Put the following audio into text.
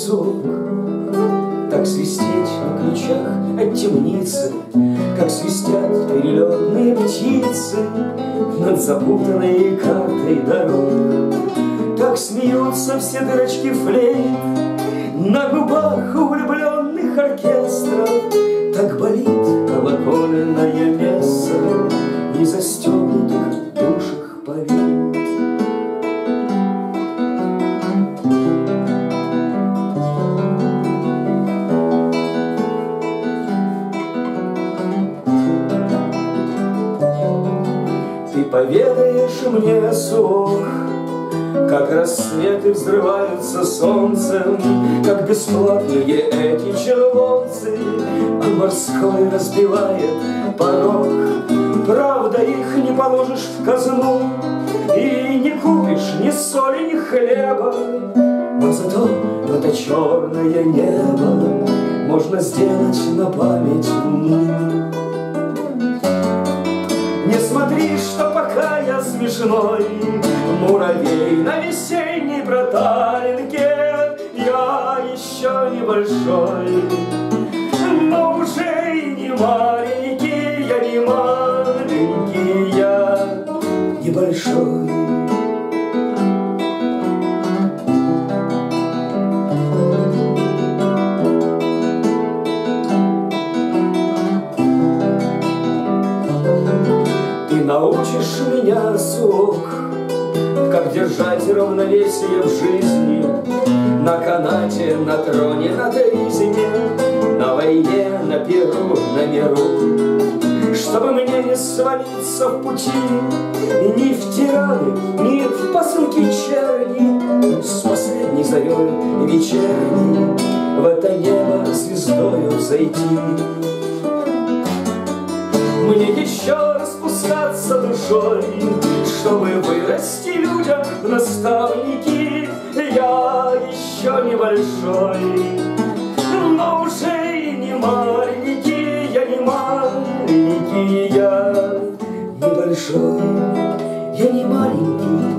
научишь меня, сок, Так свистеть на ключах от темницы, Как свистят перелетные птицы Над запутанной картой дорог. Так смеются все дырочки флейт На губах влюбленных поведаешь мне, сок, Как рассветы взрываются солнцем, Как бесплатные эти червонцы, А морской разбивает порог. Правда, их не положишь в казну, И не купишь ни соли, ни хлеба, Но зато это черное небо Можно сделать на память что пока я смешной. Муравей на весенней проталинке Я еще небольшой. Но уже и не маленький Я не маленький, я небольшой научишь меня, сок, Как держать равновесие в жизни. На канате, на троне, на тризне На войне, на перу, на миру. Чтобы мне не свалиться в пути Ни в тираны, ни в посылки черни. С последней зарей вечерней В это небо звездою зайти мне еще распускаться душой, Чтобы вырасти людям в наставники. Я еще небольшой, но уже и не маленький, Я не маленький, я небольшой, Я не маленький.